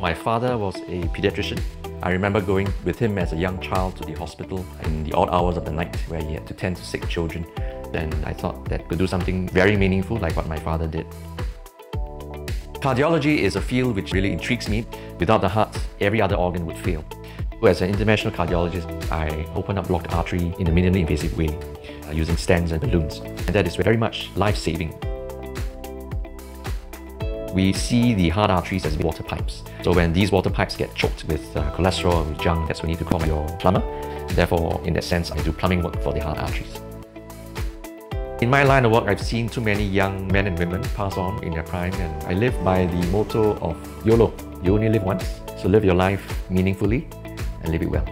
My father was a pediatrician. I remember going with him as a young child to the hospital in the odd hours of the night where he had to tend to sick children. Then I thought that could do something very meaningful like what my father did. Cardiology is a field which really intrigues me. Without the heart, every other organ would fail. As an interventional cardiologist, I open up blocked artery in a minimally invasive way uh, using stents and balloons. And that is very much life-saving. We see the heart arteries as water pipes. So when these water pipes get choked with uh, cholesterol, with junk, that's when you need to call your plumber. Therefore, in that sense, I do plumbing work for the heart arteries. In my line of work, I've seen too many young men and women pass on in their prime, and I live by the motto of YOLO, you only live once, so live your life meaningfully and live it well.